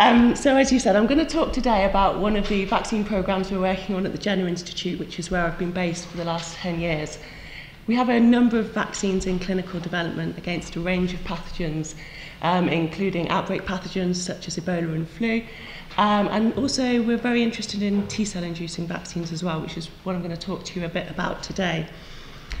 Um, so as you said, I'm going to talk today about one of the vaccine programs we're working on at the Jenner Institute, which is where I've been based for the last 10 years. We have a number of vaccines in clinical development against a range of pathogens, um, including outbreak pathogens such as Ebola and flu. Um, and also we're very interested in T-cell inducing vaccines as well, which is what I'm going to talk to you a bit about today.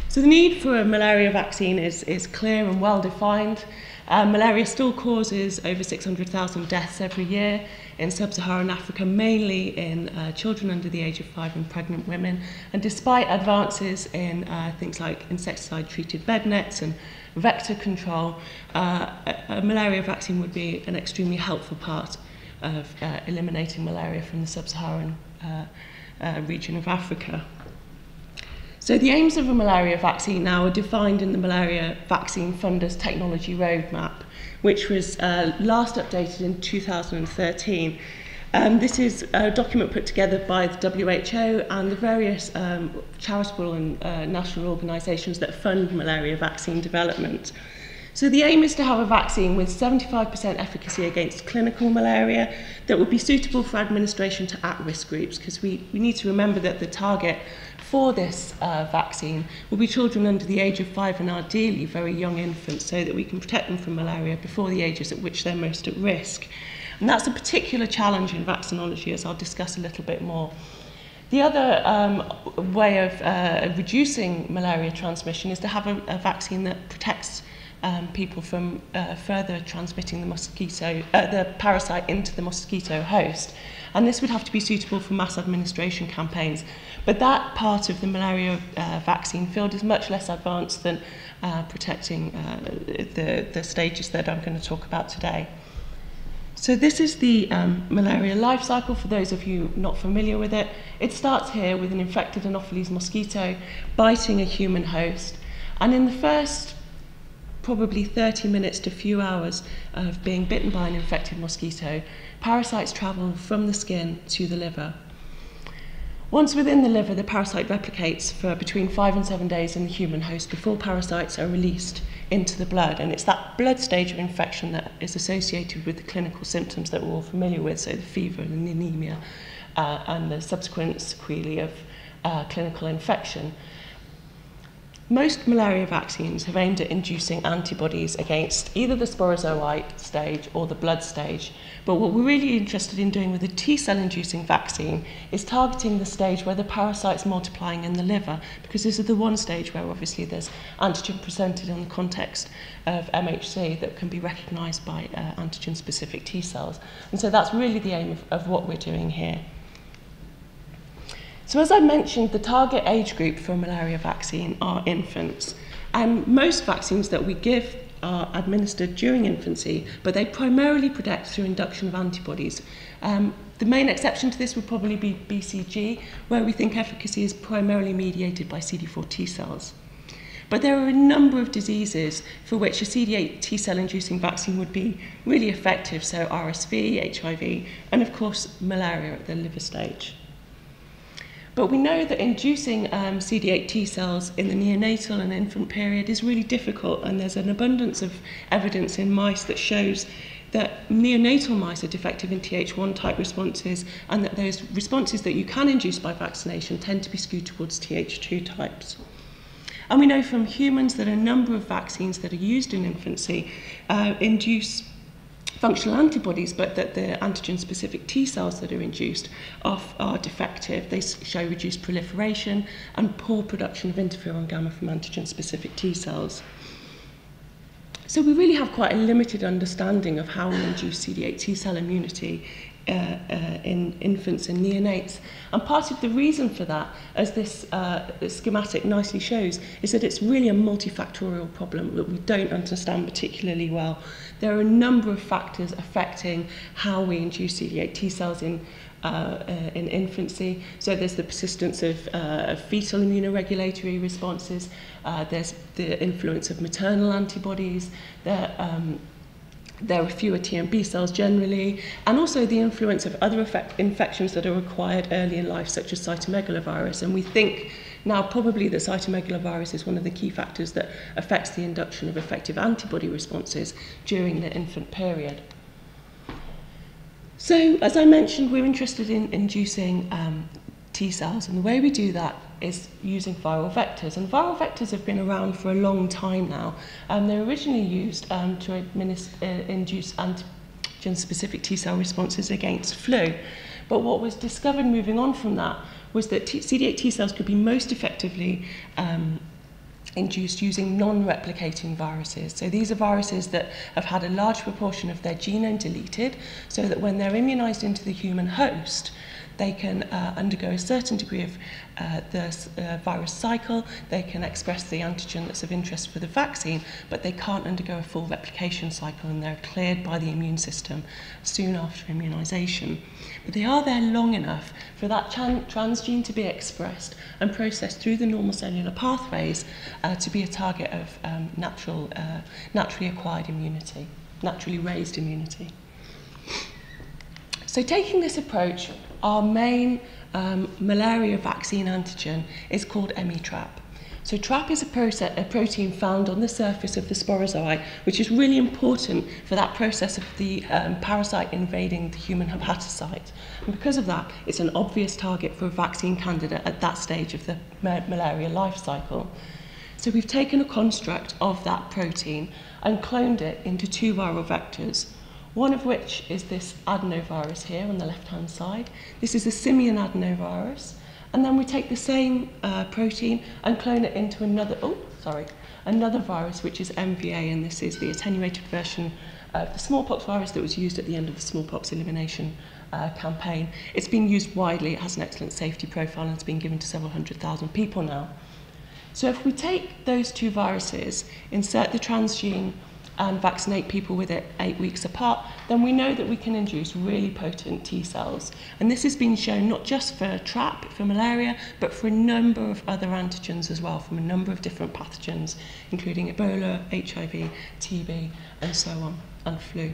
So the need for a malaria vaccine is, is clear and well defined. Um, malaria still causes over 600,000 deaths every year in sub-Saharan Africa, mainly in uh, children under the age of five and pregnant women. And despite advances in uh, things like insecticide-treated bed nets and vector control, uh, a, a malaria vaccine would be an extremely helpful part of uh, eliminating malaria from the sub-Saharan uh, uh, region of Africa. So the aims of a malaria vaccine now are defined in the Malaria Vaccine Funders Technology Roadmap, which was uh, last updated in 2013. Um, this is a document put together by the WHO and the various um, charitable and uh, national organisations that fund malaria vaccine development. So the aim is to have a vaccine with 75% efficacy against clinical malaria that would be suitable for administration to at-risk groups because we, we need to remember that the target for this uh, vaccine will be children under the age of five and ideally very young infants so that we can protect them from malaria before the ages at which they're most at risk. And that's a particular challenge in vaccinology, as I'll discuss a little bit more. The other um, way of uh, reducing malaria transmission is to have a, a vaccine that protects um, people from uh, further transmitting the mosquito, uh, the parasite into the mosquito host. And this would have to be suitable for mass administration campaigns. But that part of the malaria uh, vaccine field is much less advanced than uh, protecting uh, the, the stages that I'm going to talk about today. So this is the um, malaria life cycle for those of you not familiar with it. It starts here with an infected Anopheles mosquito biting a human host. And in the first probably 30 minutes to a few hours of being bitten by an infected mosquito, parasites travel from the skin to the liver. Once within the liver, the parasite replicates for between five and seven days in the human host before parasites are released into the blood. And it's that blood stage of infection that is associated with the clinical symptoms that we're all familiar with, so the fever and the anemia uh, and the subsequent sequelae of uh, clinical infection. Most malaria vaccines have aimed at inducing antibodies against either the sporozoite stage or the blood stage. But what we're really interested in doing with a T-cell inducing vaccine is targeting the stage where the parasite's multiplying in the liver, because this is the one stage where obviously there's antigen presented in the context of MHC that can be recognized by uh, antigen-specific T-cells. And so that's really the aim of, of what we're doing here. So as I mentioned, the target age group for a malaria vaccine are infants. And most vaccines that we give are administered during infancy, but they primarily protect through induction of antibodies. Um, the main exception to this would probably be BCG, where we think efficacy is primarily mediated by CD4 T cells. But there are a number of diseases for which a CD8 T cell inducing vaccine would be really effective, so RSV, HIV, and of course malaria at the liver stage. But we know that inducing um, CD8 T cells in the neonatal and infant period is really difficult, and there's an abundance of evidence in mice that shows that neonatal mice are defective in Th1 type responses, and that those responses that you can induce by vaccination tend to be skewed towards Th2 types. And we know from humans that a number of vaccines that are used in infancy uh, induce functional antibodies, but that the antigen-specific T cells that are induced are, are defective. They show reduced proliferation and poor production of interferon gamma from antigen-specific T cells. So we really have quite a limited understanding of how we induce CD8 T cell immunity uh, uh, in infants and neonates. And part of the reason for that, as this uh, schematic nicely shows, is that it's really a multifactorial problem that we don't understand particularly well. There are a number of factors affecting how we induce CD8 T cells in uh, uh, in infancy. So there's the persistence of, uh, of fetal immunoregulatory responses, uh, there's the influence of maternal antibodies, there, um, there are fewer T and B cells generally, and also the influence of other effect, infections that are acquired early in life, such as cytomegalovirus. And we think now probably that cytomegalovirus is one of the key factors that affects the induction of effective antibody responses during the infant period. So, as I mentioned, we're interested in inducing um, T cells, and the way we do that is using viral vectors. And viral vectors have been around for a long time now. Um, they were originally used um, to uh, induce antigen-specific T cell responses against flu. But what was discovered moving on from that was that T CD8 T cells could be most effectively um, induced using non-replicating viruses. So these are viruses that have had a large proportion of their genome deleted so that when they're immunized into the human host, they can uh, undergo a certain degree of uh, the uh, virus cycle, they can express the antigen that's of interest for the vaccine, but they can't undergo a full replication cycle and they're cleared by the immune system soon after immunization. But they are there long enough for that transgene to be expressed and processed through the normal cellular pathways uh, to be a target of um, natural, uh, naturally acquired immunity, naturally raised immunity. So taking this approach, our main um, malaria vaccine antigen is called ME-TRAP. So TRAP is a, a protein found on the surface of the sporozoite, which is really important for that process of the um, parasite invading the human hepatocyte. And because of that, it's an obvious target for a vaccine candidate at that stage of the ma malaria life cycle. So we've taken a construct of that protein and cloned it into two viral vectors, one of which is this adenovirus here on the left-hand side. This is a simian adenovirus. And then we take the same uh, protein and clone it into another, oh, sorry, another virus, which is MVA, and this is the attenuated version of the smallpox virus that was used at the end of the smallpox elimination uh, campaign. It's been used widely, it has an excellent safety profile, and it's been given to several hundred thousand people now. So if we take those two viruses, insert the transgene and vaccinate people with it eight weeks apart, then we know that we can induce really potent T cells. And this has been shown not just for TRAP, for malaria, but for a number of other antigens as well, from a number of different pathogens, including Ebola, HIV, TB, and so on, and flu.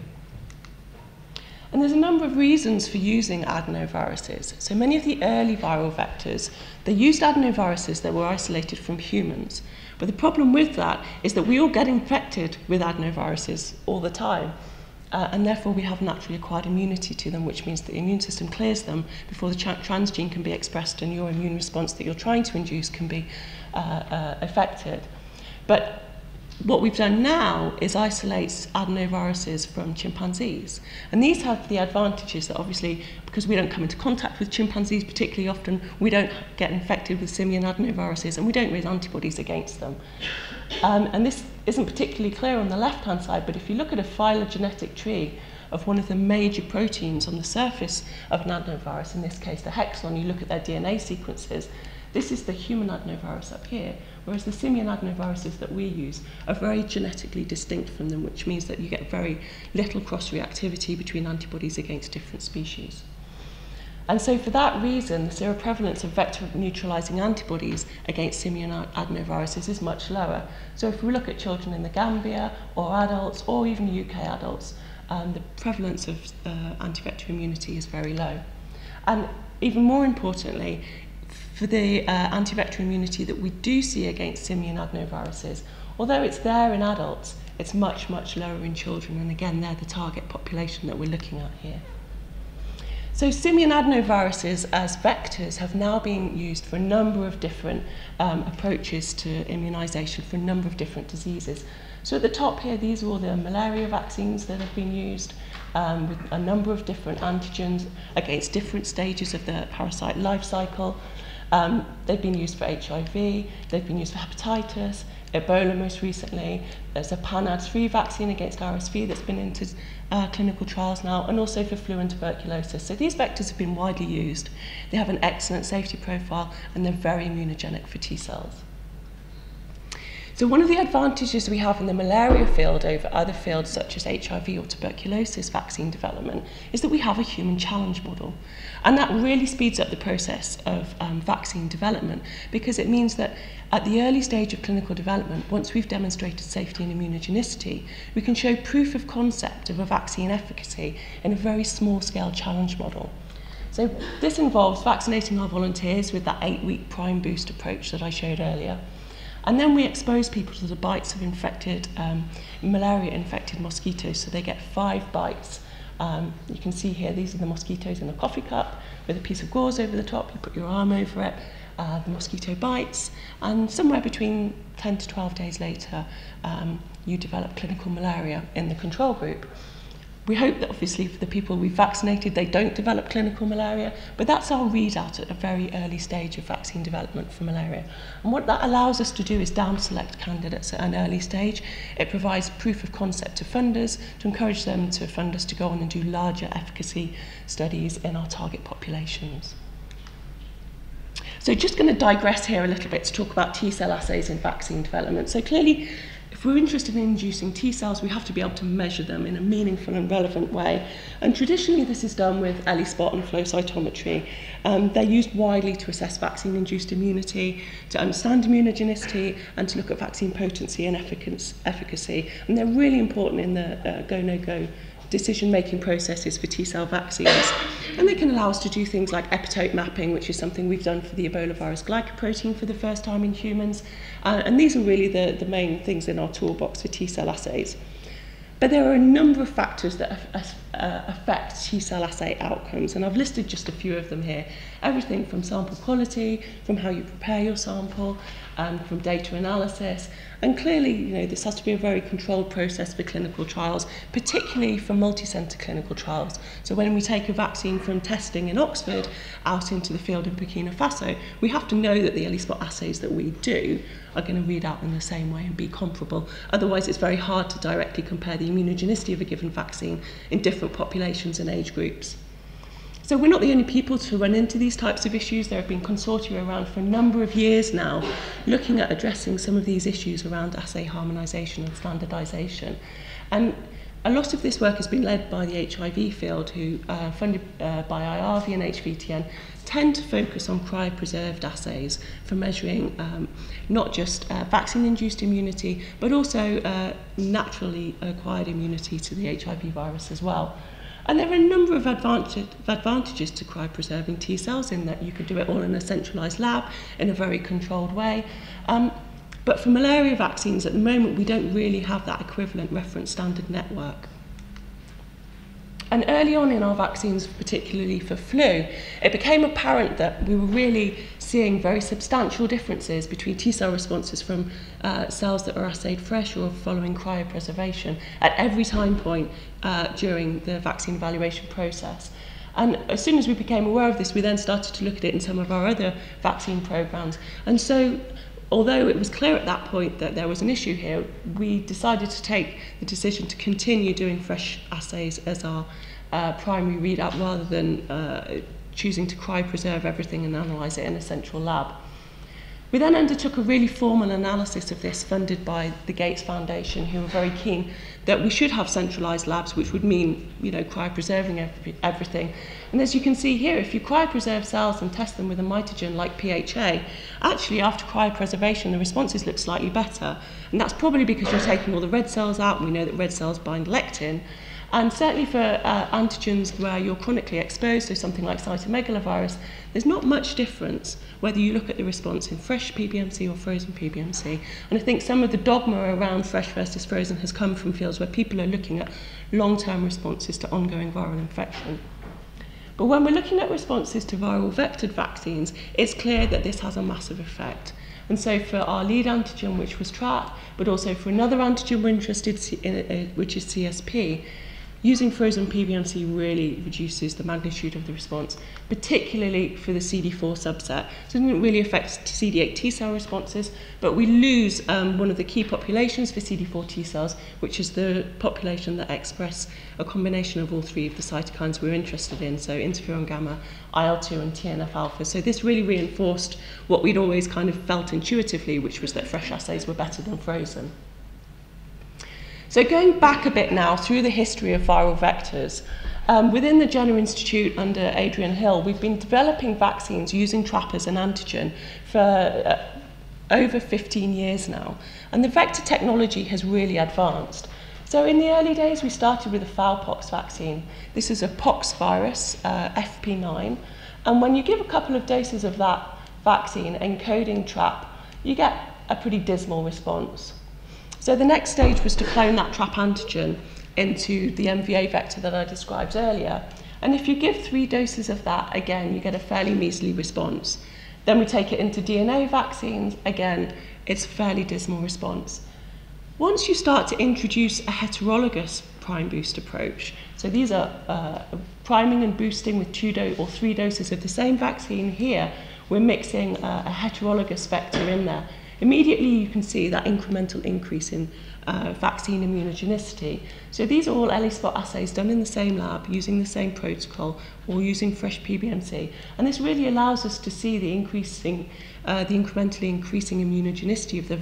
And there's a number of reasons for using adenoviruses. So many of the early viral vectors, they used adenoviruses that were isolated from humans. But the problem with that is that we all get infected with adenoviruses all the time. Uh, and therefore we have naturally acquired immunity to them, which means that the immune system clears them before the transgene can be expressed and your immune response that you're trying to induce can be uh, uh, affected. But what we've done now is isolate adenoviruses from chimpanzees. And these have the advantages that obviously, because we don't come into contact with chimpanzees particularly often, we don't get infected with simian adenoviruses and we don't raise antibodies against them. Um, and this isn't particularly clear on the left-hand side, but if you look at a phylogenetic tree of one of the major proteins on the surface of an adenovirus, in this case the hexon, you look at their DNA sequences, this is the human adenovirus up here, whereas the simian adenoviruses that we use are very genetically distinct from them, which means that you get very little cross-reactivity between antibodies against different species. And so for that reason, the seroprevalence of vector neutralizing antibodies against simian adenoviruses is much lower. So if we look at children in the Gambia or adults or even UK adults, um, the prevalence of uh, anti-vector immunity is very low. And even more importantly, for the uh, anti-vector immunity that we do see against simian adenoviruses. Although it's there in adults, it's much, much lower in children, and again, they're the target population that we're looking at here. So simian adenoviruses as vectors have now been used for a number of different um, approaches to immunization for a number of different diseases. So at the top here, these are all the malaria vaccines that have been used um, with a number of different antigens against different stages of the parasite life cycle. Um, they've been used for HIV, they've been used for hepatitis, Ebola most recently. There's a PANAD-3 vaccine against RSV that's been into uh, clinical trials now, and also for flu and tuberculosis. So these vectors have been widely used. They have an excellent safety profile, and they're very immunogenic for T cells. So one of the advantages we have in the malaria field over other fields such as HIV or tuberculosis vaccine development is that we have a human challenge model. And that really speeds up the process of um, vaccine development because it means that at the early stage of clinical development, once we've demonstrated safety and immunogenicity, we can show proof of concept of a vaccine efficacy in a very small scale challenge model. So this involves vaccinating our volunteers with that eight-week prime boost approach that I showed earlier. And then we expose people to the bites of infected, um, malaria infected mosquitoes. So they get five bites. Um, you can see here, these are the mosquitoes in a coffee cup with a piece of gauze over the top. You put your arm over it, uh, the mosquito bites. And somewhere between 10 to 12 days later, um, you develop clinical malaria in the control group. We hope that obviously for the people we've vaccinated, they don't develop clinical malaria, but that's our readout at a very early stage of vaccine development for malaria. And what that allows us to do is down select candidates at an early stage. It provides proof of concept to funders to encourage them to fund us to go on and do larger efficacy studies in our target populations. So just going to digress here a little bit to talk about T cell assays in vaccine development. So clearly If we're interested in inducing T cells, we have to be able to measure them in a meaningful and relevant way. And traditionally, this is done with ELISpot and flow cytometry. Um, they're used widely to assess vaccine-induced immunity, to understand immunogenicity, and to look at vaccine potency and efficacy. And they're really important in the uh, go-no-go -no -go decision-making processes for T-cell vaccines. And they can allow us to do things like epitope mapping, which is something we've done for the Ebola virus glycoprotein for the first time in humans. Uh, and these are really the, the main things in our toolbox for T-cell assays. But there are a number of factors that uh, affect T-cell assay outcomes, and I've listed just a few of them here. Everything from sample quality, from how you prepare your sample, um, from data analysis, And clearly, you know, this has to be a very controlled process for clinical trials, particularly for multi-centre clinical trials. So when we take a vaccine from testing in Oxford out into the field in Burkina Faso, we have to know that the ELISpot assays that we do are going to read out in the same way and be comparable. Otherwise, it's very hard to directly compare the immunogenicity of a given vaccine in different populations and age groups. So we're not the only people to run into these types of issues. There have been consortia around for a number of years now looking at addressing some of these issues around assay harmonisation and standardisation. And a lot of this work has been led by the HIV field, who, uh, funded uh, by IRV and HVTN, tend to focus on cryopreserved assays for measuring um, not just uh, vaccine-induced immunity, but also uh, naturally acquired immunity to the HIV virus as well. And there are a number of advantage, advantages to cryopreserving T cells in that you could do it all in a centralised lab in a very controlled way. Um, but for malaria vaccines, at the moment, we don't really have that equivalent reference standard network. And early on in our vaccines, particularly for flu, it became apparent that we were really seeing very substantial differences between T cell responses from uh, cells that are assayed fresh or following cryopreservation at every time point uh, during the vaccine evaluation process. And as soon as we became aware of this, we then started to look at it in some of our other vaccine programs. And so although it was clear at that point that there was an issue here, we decided to take the decision to continue doing fresh assays as our uh, primary readout rather than uh, choosing to cryopreserve everything and analyse it in a central lab. We then undertook a really formal analysis of this funded by the Gates Foundation, who were very keen that we should have centralised labs, which would mean, you know, cryopreserving every, everything. And as you can see here, if you cryopreserve cells and test them with a mitogen like PHA, actually after cryopreservation, the responses look slightly better. And that's probably because you're taking all the red cells out, and we know that red cells bind lectin. And certainly for uh, antigens where you're chronically exposed, so something like cytomegalovirus, there's not much difference whether you look at the response in fresh PBMC or frozen PBMC. And I think some of the dogma around fresh versus frozen has come from fields where people are looking at long-term responses to ongoing viral infection. But when we're looking at responses to viral vectored vaccines, it's clear that this has a massive effect. And so for our lead antigen, which was TRAP, but also for another antigen we're interested in, uh, which is CSP, Using frozen PBMC really reduces the magnitude of the response, particularly for the CD4 subset. So it didn't really affect CD8 T cell responses, but we lose um, one of the key populations for CD4 T cells, which is the population that express a combination of all three of the cytokines we're interested in, so interferon gamma, IL-2 and TNF alpha. So this really reinforced what we'd always kind of felt intuitively, which was that fresh assays were better than frozen. So going back a bit now through the history of viral vectors, um, within the Jenner Institute under Adrian Hill, we've been developing vaccines using TRAP as an antigen for uh, over 15 years now. And the vector technology has really advanced. So in the early days, we started with a fowlpox vaccine. This is a pox virus, uh, FP9. And when you give a couple of doses of that vaccine encoding TRAP, you get a pretty dismal response. So the next stage was to clone that trap antigen into the MVA vector that I described earlier. And if you give three doses of that, again, you get a fairly measly response. Then we take it into DNA vaccines, again, it's a fairly dismal response. Once you start to introduce a heterologous prime boost approach, so these are uh, priming and boosting with two do or three doses of the same vaccine here, we're mixing a, a heterologous vector in there. Immediately you can see that incremental increase in uh, vaccine immunogenicity. So these are all ELISpot assays done in the same lab, using the same protocol, or using fresh PBMC. And this really allows us to see the increasing, uh, the incrementally increasing immunogenicity of the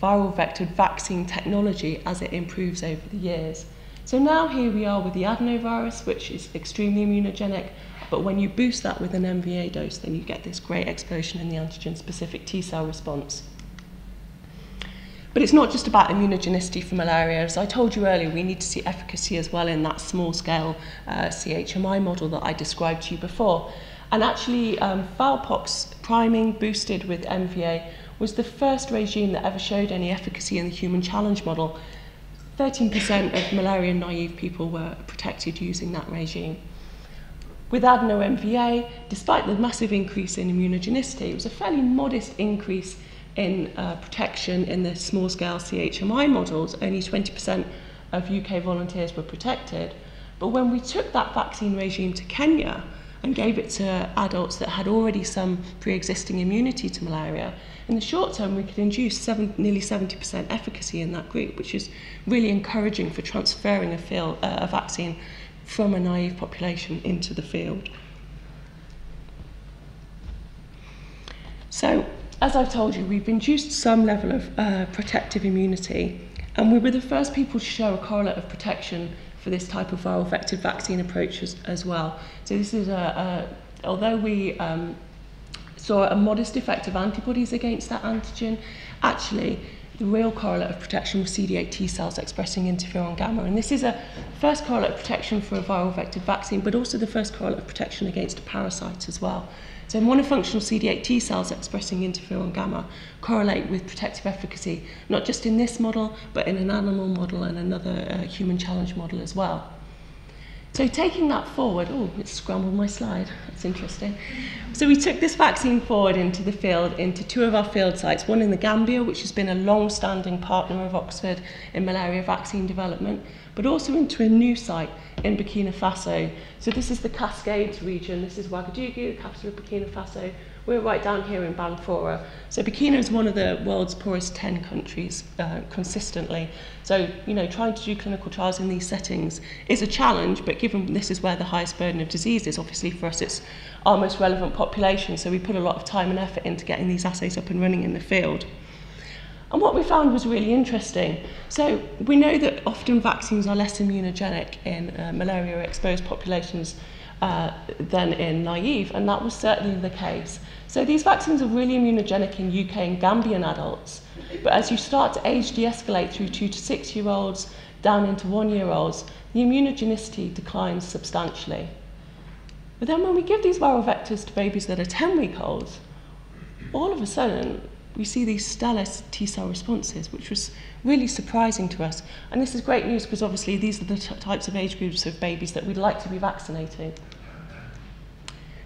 viral vectored vaccine technology as it improves over the years. So now here we are with the adenovirus, which is extremely immunogenic, but when you boost that with an MVA dose, then you get this great explosion in the antigen-specific T cell response. But it's not just about immunogenicity for malaria. As I told you earlier, we need to see efficacy as well in that small-scale uh, CHMI model that I described to you before. And actually, um, Fowlpox priming boosted with MVA was the first regime that ever showed any efficacy in the human challenge model. 13% of malaria-naive people were protected using that regime. With adeno MVA, despite the massive increase in immunogenicity, it was a fairly modest increase in uh, protection in the small scale CHMI models, only 20% of UK volunteers were protected. But when we took that vaccine regime to Kenya and gave it to adults that had already some pre-existing immunity to malaria, in the short term we could induce seven, nearly 70% efficacy in that group, which is really encouraging for transferring a, field, uh, a vaccine from a naive population into the field. So as I've told you, we've induced some level of uh, protective immunity, and we were the first people to show a correlate of protection for this type of viral vector vaccine approach as, as well. So this is a, a although we um, saw a modest effect of antibodies against that antigen, actually the real correlate of protection was CD8 T cells expressing interferon gamma. And this is a first correlate of protection for a viral vector vaccine, but also the first correlate of protection against a parasite as well. So monofunctional CD8 T cells expressing interferon gamma correlate with protective efficacy, not just in this model, but in an animal model and another uh, human challenge model as well. So taking that forward, oh, it's scrambled my slide. That's interesting. So we took this vaccine forward into the field, into two of our field sites, one in the Gambia, which has been a long-standing partner of Oxford in malaria vaccine development, but also into a new site in Burkina Faso. So this is the Cascades region. This is Ouagadougou, the capital of Burkina Faso. We're right down here in Banfora. So Burkina is one of the world's poorest 10 countries uh, consistently. So, you know, trying to do clinical trials in these settings is a challenge, but given this is where the highest burden of disease is, obviously for us it's our most relevant population. So we put a lot of time and effort into getting these assays up and running in the field. And what we found was really interesting. So we know that often vaccines are less immunogenic in uh, malaria-exposed populations uh, than in naive, and that was certainly the case. So these vaccines are really immunogenic in UK and Gambian adults, but as you start to age de-escalate through two to six year olds down into one year olds, the immunogenicity declines substantially. But then when we give these viral vectors to babies that are 10 week olds, all of a sudden we see these stellar T cell responses, which was really surprising to us. And this is great news because obviously these are the types of age groups of babies that we'd like to be vaccinating.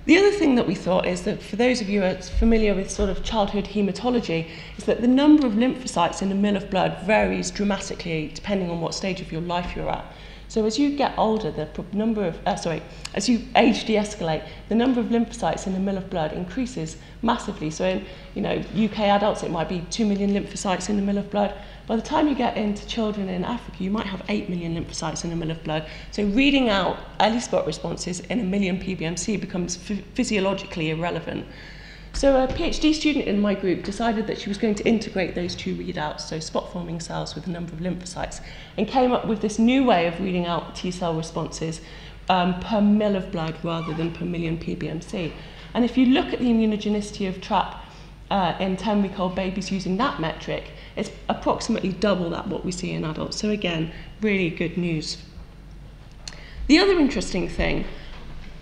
The other thing that we thought is that for those of you who are familiar with sort of childhood hematology, is that the number of lymphocytes in a mill of blood varies dramatically depending on what stage of your life you're at. So as you get older, the number of, uh, sorry, as you age de-escalate, the number of lymphocytes in a mill of blood increases massively. So in, you know, UK adults, it might be 2 million lymphocytes in a mill of blood. By the time you get into children in Africa, you might have 8 million lymphocytes in a mill of blood. So reading out ELISpot responses in a million PBMC becomes physiologically irrelevant. So a PhD student in my group decided that she was going to integrate those two readouts, so spot forming cells with a number of lymphocytes, and came up with this new way of reading out T cell responses um, per mil of blood rather than per million PBMC. And if you look at the immunogenicity of TRAP uh, in 10 week old babies using that metric, it's approximately double that what we see in adults. So again, really good news. The other interesting thing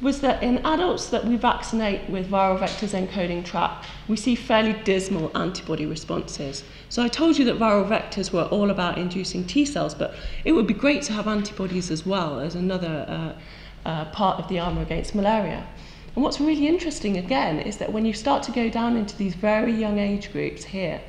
was that in adults that we vaccinate with viral vectors encoding TRAP, we see fairly dismal antibody responses. So I told you that viral vectors were all about inducing T cells, but it would be great to have antibodies as well as another uh, uh, part of the armour against malaria. And what's really interesting again is that when you start to go down into these very young age groups here,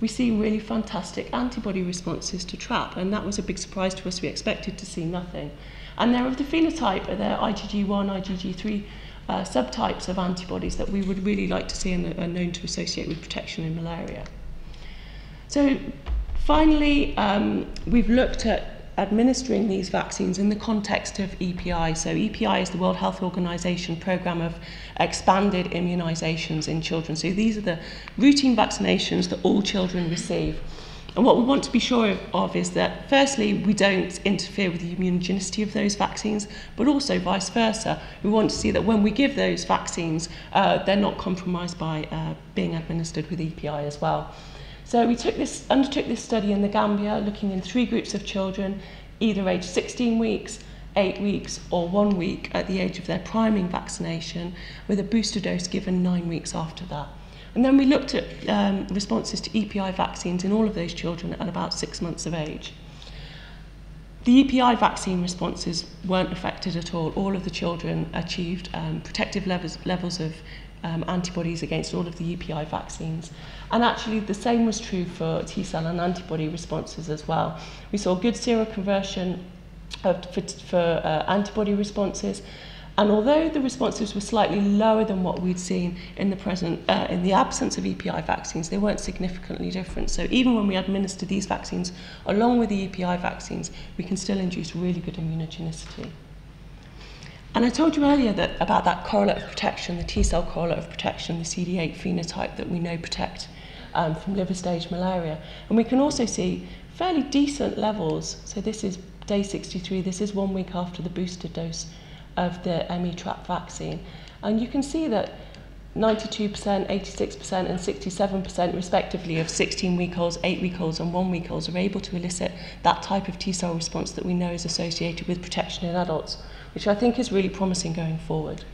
we see really fantastic antibody responses to TRAP, and that was a big surprise to us. We expected to see nothing. And they're of the phenotype, they're IgG1, IgG3 uh, subtypes of antibodies that we would really like to see and are known to associate with protection in malaria. So finally, um, we've looked at administering these vaccines in the context of EPI. So EPI is the World Health Organization program of expanded immunizations in children. So these are the routine vaccinations that all children receive. And what we want to be sure of is that, firstly, we don't interfere with the immunogenicity of those vaccines, but also vice versa. We want to see that when we give those vaccines, uh, they're not compromised by uh, being administered with EPI as well. So we took this, undertook this study in the Gambia, looking in three groups of children, either aged 16 weeks, 8 weeks or 1 week at the age of their priming vaccination, with a booster dose given 9 weeks after that. And then we looked at um, responses to EPI vaccines in all of those children at about six months of age. The EPI vaccine responses weren't affected at all. All of the children achieved um, protective levels, levels of um, antibodies against all of the EPI vaccines. And actually, the same was true for T cell and antibody responses as well. We saw good seroconversion of, for, for uh, antibody responses, And although the responses were slightly lower than what we'd seen in the present, uh, in the absence of EPI vaccines, they weren't significantly different. So even when we administer these vaccines along with the EPI vaccines, we can still induce really good immunogenicity. And I told you earlier that about that correlate of protection, the T cell correlate of protection, the CD8 phenotype that we know protect um, from liver stage malaria. And we can also see fairly decent levels. So this is day 63, this is one week after the booster dose of the ME-TRAP vaccine. And you can see that 92%, 86% and 67% respectively of 16-week-olds, 8-week-olds and 1-week-olds are able to elicit that type of T-cell response that we know is associated with protection in adults, which I think is really promising going forward.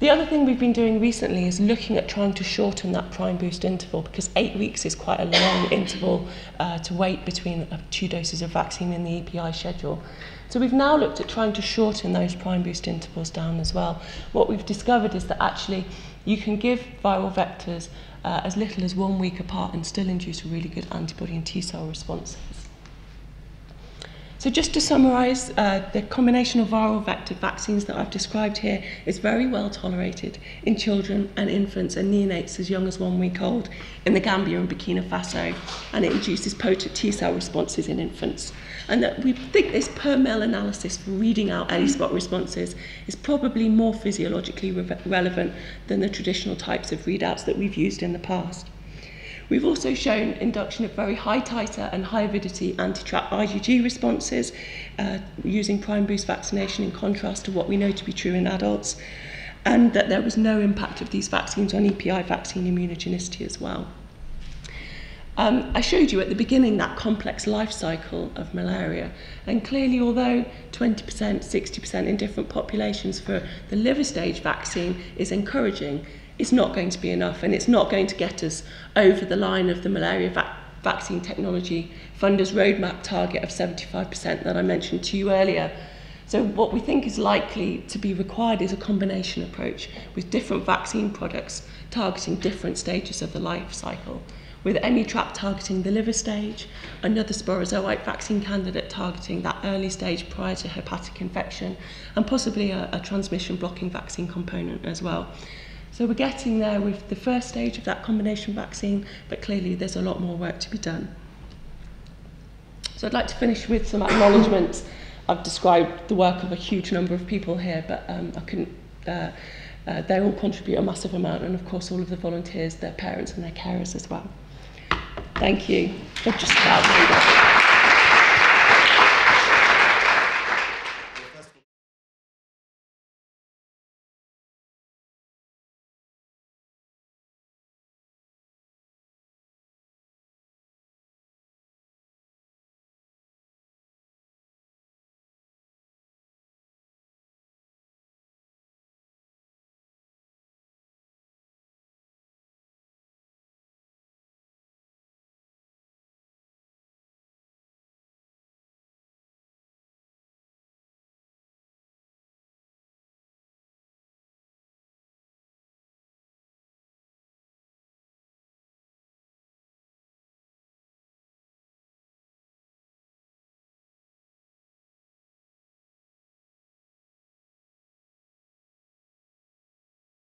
The other thing we've been doing recently is looking at trying to shorten that prime boost interval because eight weeks is quite a long interval uh, to wait between uh, two doses of vaccine in the EPI schedule. So we've now looked at trying to shorten those prime boost intervals down as well. What we've discovered is that actually you can give viral vectors uh, as little as one week apart and still induce a really good antibody and T cell responses. So just to summarise, uh, the combination of viral vector vaccines that I've described here is very well tolerated in children and infants and neonates as young as one week old in the Gambia and Burkina Faso, and it induces potent T cell responses in infants. And that we think this per mil analysis for reading out ELISpot responses is probably more physiologically re relevant than the traditional types of readouts that we've used in the past. We've also shown induction of very high titer and high avidity anti-trap IgG responses uh, using prime boost vaccination in contrast to what we know to be true in adults, and that there was no impact of these vaccines on EPI vaccine immunogenicity as well. Um, I showed you at the beginning that complex life cycle of malaria, and clearly, although 20%, 60% in different populations for the liver stage vaccine is encouraging, it's not going to be enough and it's not going to get us over the line of the malaria vac vaccine technology funders roadmap target of 75% that I mentioned to you earlier. So what we think is likely to be required is a combination approach with different vaccine products targeting different stages of the life cycle. With any trap targeting the liver stage, another sporozoite vaccine candidate targeting that early stage prior to hepatic infection, and possibly a, a transmission blocking vaccine component as well. So we're getting there with the first stage of that combination vaccine, but clearly there's a lot more work to be done. So I'd like to finish with some acknowledgements. I've described the work of a huge number of people here, but um, I couldn't, uh, uh, they all contribute a massive amount, and of course all of the volunteers, their parents and their carers as well. Thank you. I've just about